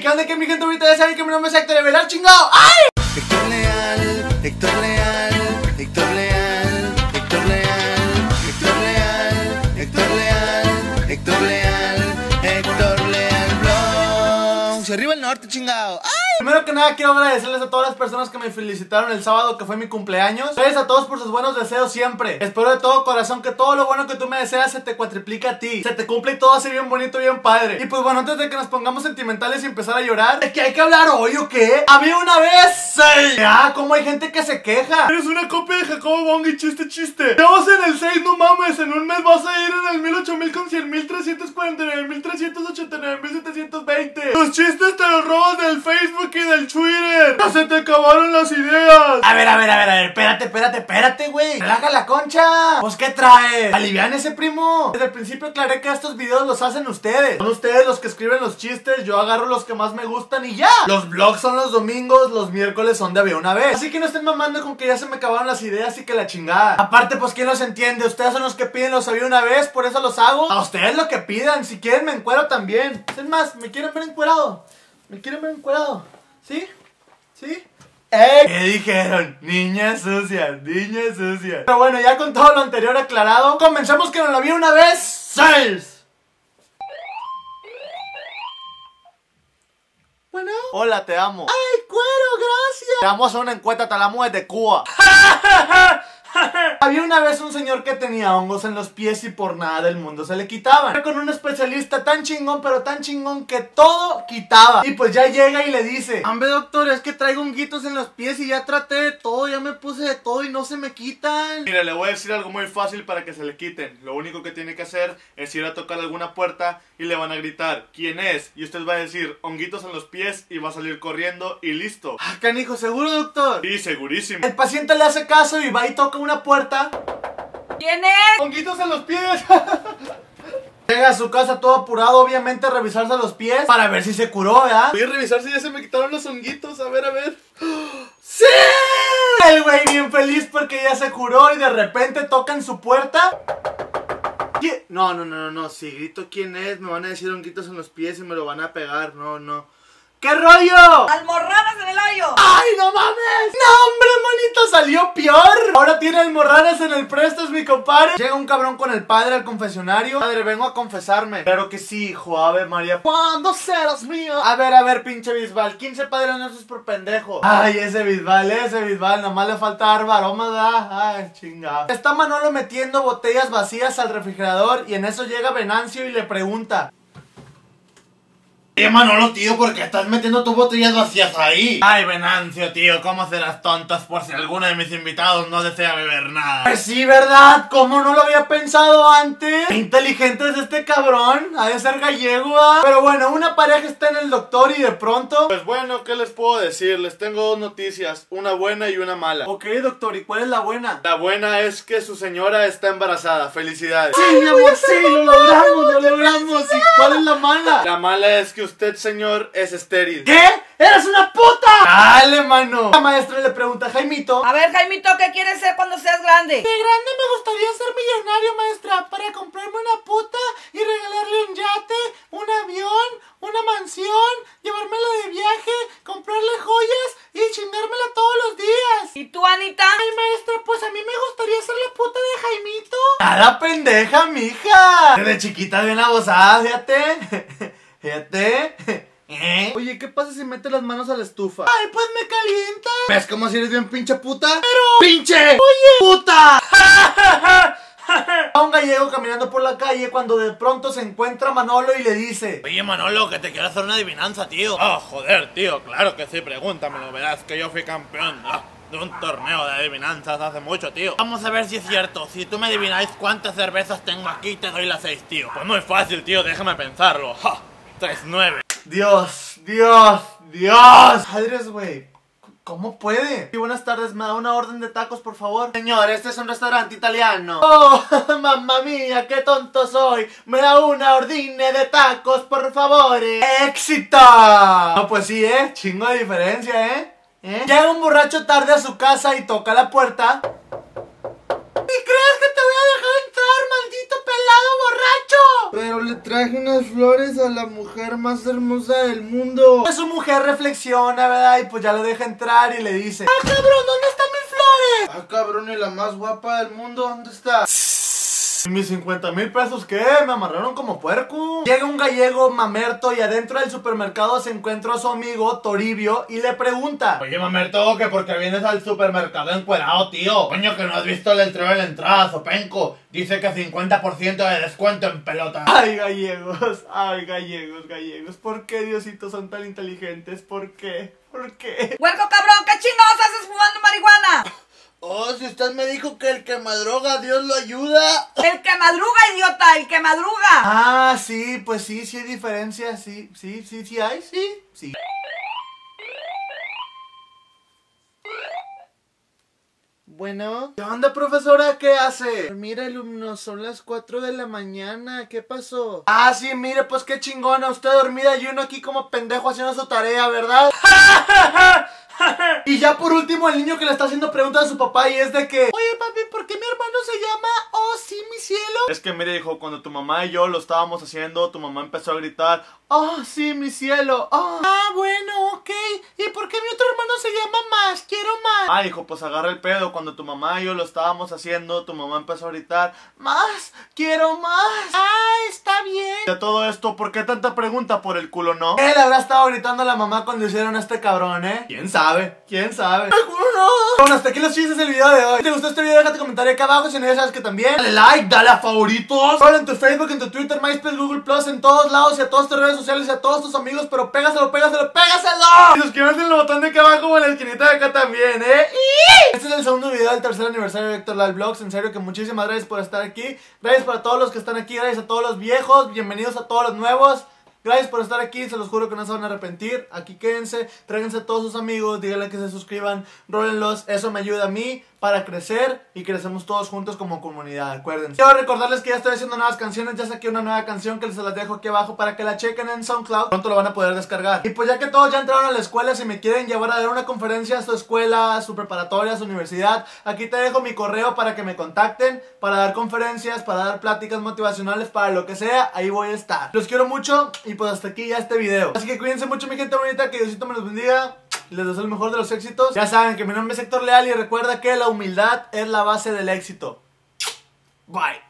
¿Qué onda que mi gente ahorita ya saben que mi nombre es Héctor Velar, chingado? ¡Ay! Héctor Leal, Héctor Leal, Héctor Leal, Héctor Leal, Héctor Leal, Héctor Leal, Héctor Leal, Arriba el norte, chingado. ¡Ay! Primero que nada quiero agradecerles a todas las personas que me felicitaron el sábado que fue mi cumpleaños. Gracias a todos por sus buenos deseos siempre. Espero de todo corazón que todo lo bueno que tú me deseas se te cuatriplica a ti. Se te cumple y todo así bien bonito, bien padre. Y pues bueno, antes de que nos pongamos sentimentales y empezar a llorar, ¿de qué hay que hablar hoy o qué? Había una vez. Sí. Ah, como hay gente que se queja. Eres una copia de Jacobo Wong y chiste, chiste. Estamos en el 6, no mames. En un mes vas a ir en el 1000, 8000 con 100 mil 349 mil 389 mil 720. Los chistes te los robas del Facebook y del Twitter. Ya se te acabaron las ideas. A ver, a ver, a ver, a ver. Espérate, espérate, espérate, güey. Relaja la concha. Pues, ¿qué traes? Alivian ese primo. Desde el principio aclaré que estos videos los hacen ustedes. Son ustedes los que escriben los chistes. Yo agarro los que más me gustan y ya. Los vlogs son los domingos. Los miércoles son de había una vez. Así que no estén mamando con que ya se me acabaron las ideas y que la chingada. Aparte, pues, ¿quién los entiende? Ustedes son los que piden los había una vez. Por eso los hago. A ustedes lo que pidan. Si quieren, me encuero también. Es más, ¿me quieren ver encuerado? ¿Me quieren ver encuerado? ¿Sí? ¿Sí? ¡Ey! ¿Qué dijeron? Niña sucia, niña sucia. Pero bueno, ya con todo lo anterior aclarado, comencemos que nos lo vi una vez. ¡Seis! Bueno. Hola, te amo. ¡Ay, cuero, gracias! Te vamos a hacer una encuesta, te la mueves de Cuba. Había una vez un señor que tenía hongos en los pies y por nada del mundo se le quitaban. Con un especialista tan chingón, pero tan chingón que todo quitaba. Y pues ya llega y le dice: Hombre, doctor, es que traigo honguitos en los pies y ya traté de todo, ya me puse de todo y no se me quitan. Mira, le voy a decir algo muy fácil para que se le quiten. Lo único que tiene que hacer es ir a tocar alguna puerta y le van a gritar ¿Quién es? Y usted va a decir honguitos en los pies y va a salir corriendo y listo. Ah, canijo, ¿seguro, doctor? Sí, segurísimo. El paciente le hace caso y va y toca una puerta. ¿Quién es? ¡Honguitos en los pies! Llega a su casa todo apurado, obviamente, a revisarse los pies para ver si se curó, ¿verdad? Voy a revisar si ya se me quitaron los honguitos. A ver, a ver. ¡Sí! El güey bien feliz porque ya se curó y de repente toca en su puerta. ¿Quién? No, no, no, no, no. Si grito quién es, me van a decir honguitos en los pies y me lo van a pegar. No, no. ¿Qué rollo? ¡Almorranas en el hoyo! ¡Ay, no mames! ¡No, hombre, manito! ¡Salió peor! Ahora tiene almorranas en el presto, es mi compadre. Llega un cabrón con el padre al confesionario. Padre, vengo a confesarme. Claro que sí, hijo. Ave María. ¿Cuándo serás mío? A ver, a ver, pinche Bisbal. 15 padre no es por pendejo. Ay, ese Bisbal, ese Bisbal. Nomás le falta dar varoma, da. Ay, chingada. Está Manolo metiendo botellas vacías al refrigerador y en eso llega Venancio y le pregunta. Oye, Manolo, tío, ¿por qué estás metiendo tus botellas vacías ahí? Ay, Venancio, tío, ¿cómo serás tontos por si alguno de mis invitados no desea beber nada? Pues sí, ¿verdad? ¿Cómo no lo había pensado antes? Qué inteligente es este cabrón, ha de ser gallego, ¿ah? Pero bueno, una pareja está en el doctor y de pronto... Pues bueno, ¿qué les puedo decir? Les tengo dos noticias, una buena y una mala. Ok, doctor, ¿y cuál es la buena? La buena es que su señora está embarazada. Felicidades. Sí, mi amor, sí, lo logramos, lo logramos. ¿Y cuál es la mala? La mala es que usted, señor, es estéril. ¿Qué? ¡Eres una puta! ¡Dale, mano! La maestra le pregunta a Jaimito. A ver, Jaimito, ¿qué quieres ser cuando seas grande? De grande me gustaría ser millonario, maestra, para comprarme una puta y regalarle un yate, un avión, una mansión, llevármela de viaje, comprarle joyas y chingármela todos los días. ¿Y tú, Anita? Ay, maestra, pues a mí me gustaría ser la puta de Jaimito. ¡Nada pendeja, mija! Desde chiquita bien abusada, fíjate. Fíjate. ¿Eh? Oye, ¿qué pasa si metes las manos a la estufa? Ay, pues me calienta. ¿Ves como si eres bien pinche puta? Pero... ¡Pinche! ¡Oye! ¡Puta! A un gallego caminando por la calle cuando de pronto se encuentra Manolo y le dice Oye Manolo, que te quiero hacer una adivinanza, tío. Oh, joder, tío, claro que sí, pregúntamelo, verás que yo fui campeón ah, de un torneo de adivinanzas hace mucho, tío. Vamos a ver si es cierto. Si tú me adivináis cuántas cervezas tengo aquí, te doy las seis, tío. Pues muy fácil, tío, déjame pensarlo. Ja, 3-9. Dios, Dios, Dios Padres, güey ¿Cómo puede? Sí, buenas tardes, me da una orden de tacos, por favor. Señor, este es un restaurante italiano. Oh, mamma mía, qué tonto soy. Me da una ordine de tacos, por favor. ¡Éxito! No, pues sí, ¿eh? Chingo de diferencia, ¿eh? ¿Eh? Llega un borracho tarde a su casa y toca la puerta. ¿Y crees que te voy a dejar entrar, maldito pelado borracho? Pero le traje unas flores a la mujer más hermosa del mundo. Pues su mujer reflexiona, ¿verdad? Y pues ya lo deja entrar y le dice: ¡Ah, cabrón, ¿dónde están mis flores? Ah, cabrón, y la más guapa del mundo, ¿dónde está? ¿Y mis 50 mil pesos qué? Me amarraron como puerco. Llega un gallego mamerto y adentro del supermercado se encuentra a su amigo Toribio y le pregunta: Oye, mamerto, que porque vienes al supermercado encuerado, tío. Coño, que no has visto el letrero de la entrada, Sopenco. Dice que 50% de descuento en pelota. Ay, gallegos, ay, gallegos, gallegos. ¿Por qué, Diositos, son tan inteligentes? ¿Por qué? ¿Por qué? Huerco cabrón, ¿qué chingados haces fumando marihuana? Oh, si usted me dijo que el que madroga, Dios lo ayuda. El que madruga, idiota, el que madruga. Ah, sí, pues sí, sí hay diferencia, sí, sí, sí, sí hay, sí, sí. Bueno. ¿Qué onda, profesora? ¿Qué hace? Mira, alumno, son las 4 de la mañana. ¿Qué pasó? Ah, sí, mire, pues qué chingona. Usted dormida y uno aquí como pendejo haciendo su tarea, ¿verdad? y ya por último, el niño que le está haciendo preguntas a su papá y es de que... Oye, papi, ¿por qué mi hermano se llama Oh, sí, mi cielo? Es que mire, hijo, cuando tu mamá y yo lo estábamos haciendo, tu mamá empezó a gritar, Oh, sí, mi cielo. Oh. Ah, bueno, ok. ¿Y por qué mi otro hermano se llama más? Quiero más. Ah, hijo, pues agarra el pedo. Cuando tu mamá y yo lo estábamos haciendo, tu mamá empezó a gritar, Más, quiero más. Ah. De todo esto, ¿por qué tanta pregunta por el culo, no? ¿Qué le habrá estado gritando a la mamá cuando hicieron a este cabrón, eh? ¿Quién sabe? ¿Quién sabe? Bueno, hasta aquí los chistes del video de hoy. Si te gustó este video, déjate comentario acá abajo. Si no, ya sabes que también. Dale like, dale a favoritos. Follow en tu Facebook, en tu Twitter, MySpace, Google Plus, en todos lados y a todas tus redes sociales y a todos tus amigos. Pero pégaselo, pégaselo, pégaselo. Y suscríbete en el botón de acá abajo o en la esquinita de acá también, eh. Este es el segundo video del tercer aniversario de Héctor Live Vlogs. En serio que muchísimas gracias por estar aquí. Gracias para todos los que están aquí. Gracias a todos los viejos. Bienvenidos a todos los nuevos. Gracias por estar aquí, se los juro que no se van a arrepentir. Aquí quédense, tráiganse a todos sus amigos, díganle que se suscriban, rólenlos. Eso me ayuda a mí para crecer y crecemos todos juntos como comunidad. Acuérdense. Quiero recordarles que ya estoy haciendo nuevas canciones. Ya saqué una nueva canción que se las dejo aquí abajo para que la chequen en SoundCloud. Pronto lo van a poder descargar. Y pues ya que todos ya entraron a la escuela, si me quieren llevar a dar una conferencia a su escuela, su preparatoria, su universidad, aquí te dejo mi correo para que me contacten, para dar conferencias, para dar pláticas motivacionales, para lo que sea. Ahí voy a estar. Los quiero mucho y pues hasta aquí ya este video. Así que cuídense mucho mi gente bonita, que Diosito me los bendiga. Les deseo el mejor de los éxitos. Ya saben que mi nombre es Héctor Leal y recuerda que la humildad es la base del éxito. Bye.